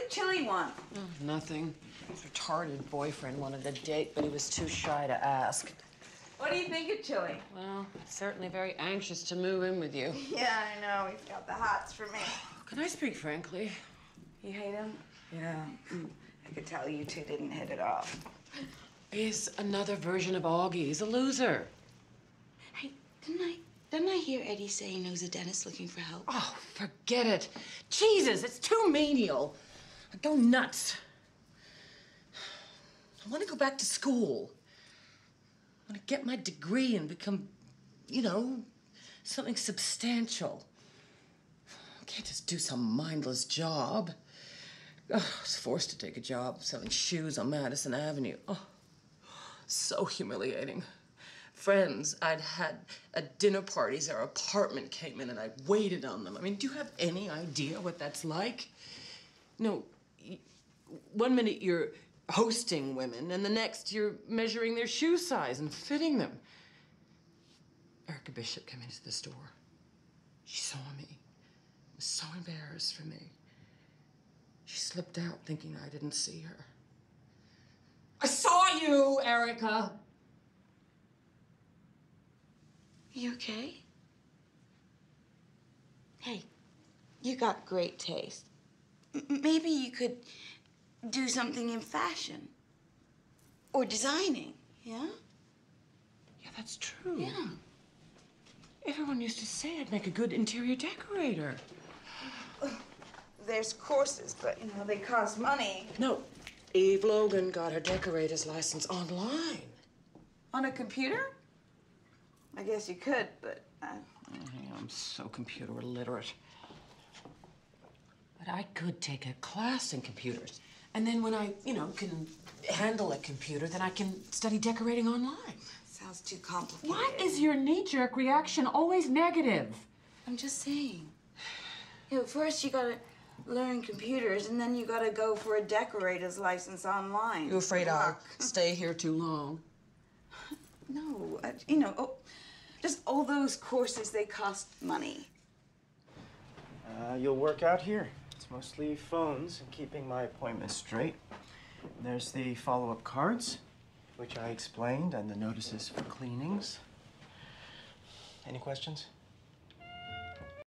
did Chili want? Nothing. His retarded boyfriend wanted a date, but he was too shy to ask. What do you think of Chili? Well, certainly very anxious to move in with you. Yeah, I know. He's got the hots for me. Can I speak frankly? You hate him? Yeah. Mm. I could tell you two didn't hit it off. He's another version of Augie. He's a loser. Hey, didn't I didn't I hear Eddie say he knows a dentist looking for help? Oh, forget it. Jesus, it's too menial. I go nuts. I want to go back to school. I want to get my degree and become, you know, something substantial. I can't just do some mindless job. Oh, I was forced to take a job selling shoes on Madison Avenue. Oh, so humiliating. Friends I'd had at dinner parties, our apartment came in and I waited on them. I mean, do you have any idea what that's like? No, one minute you're hosting women, and the next you're measuring their shoe size and fitting them. Erica Bishop came into the store. She saw me, was so embarrassed for me. She slipped out thinking I didn't see her. I saw you, Erica! You okay? Hey, you got great taste. M- maybe you could do something in fashion or designing, yeah? Yeah, that's true. Yeah. Everyone used to say I'd make a good interior decorator. There's courses, but you know they cost money. No, Eve Logan got her decorator's license online. On a computer? I guess you could, but uh, I'm so computer illiterate. But I could take a class in computers. And then when I, you know, can handle a computer, then I can study decorating online. sounds too complicated. Why is your knee-jerk reaction always negative? I'm just saying. You know, first you gotta learn computers, and then you gotta go for a decorator's license online. You afraid I'll stay here too long? No, uh, you know, oh, just all those courses, they cost money. Uh, you'll work out here. It's mostly phones and keeping my appointments straight. There's the follow-up cards, which I explained, and the notices for cleanings. Any questions?